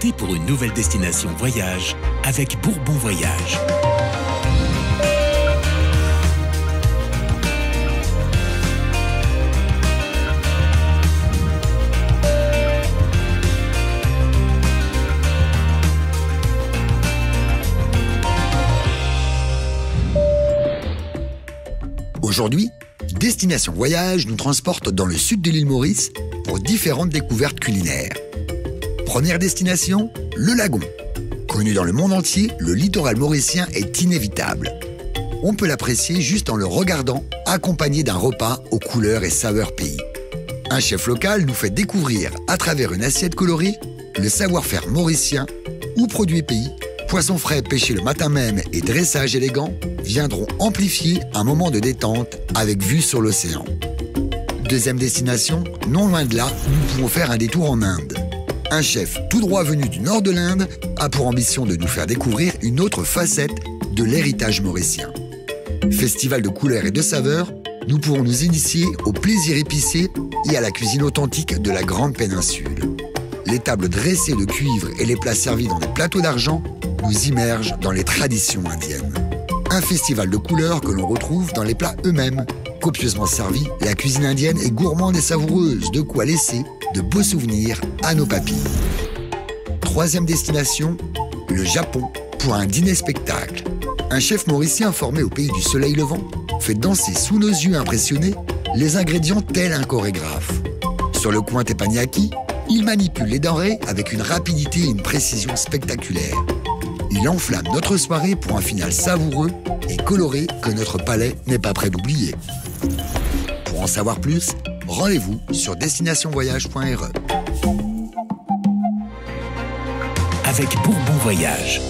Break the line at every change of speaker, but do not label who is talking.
Pour une nouvelle destination voyage avec Bourbon Voyage.
Aujourd'hui, Destination Voyage nous transporte dans le sud de l'île Maurice pour différentes découvertes culinaires. Première destination, le lagon. Connu dans le monde entier, le littoral mauricien est inévitable. On peut l'apprécier juste en le regardant, accompagné d'un repas aux couleurs et saveurs pays. Un chef local nous fait découvrir, à travers une assiette colorée, le savoir-faire mauricien ou produits pays poissons frais pêchés le matin même et dressage élégant viendront amplifier un moment de détente avec vue sur l'océan. Deuxième destination, non loin de là, nous pouvons faire un détour en Inde. Un chef tout droit venu du nord de l'Inde a pour ambition de nous faire découvrir une autre facette de l'héritage mauricien. Festival de couleurs et de saveurs, nous pourrons nous initier au plaisir épicé et à la cuisine authentique de la Grande Péninsule. Les tables dressées de cuivre et les plats servis dans des plateaux d'argent nous immerge dans les traditions indiennes. Un festival de couleurs que l'on retrouve dans les plats eux-mêmes. Copieusement servis, la cuisine indienne est gourmande et savoureuse, de quoi laisser de beaux souvenirs à nos papilles. Troisième destination, le Japon, pour un dîner-spectacle. Un chef mauricien formé au pays du soleil levant fait danser sous nos yeux impressionnés les ingrédients tels un chorégraphe. Sur le coin teppanyaki, il manipule les denrées avec une rapidité et une précision spectaculaires. Il enflamme notre soirée pour un final savoureux et coloré que notre palais n'est pas prêt d'oublier. Pour en savoir plus, rendez-vous sur destinationvoyage.re.
Avec Bourbon Voyage,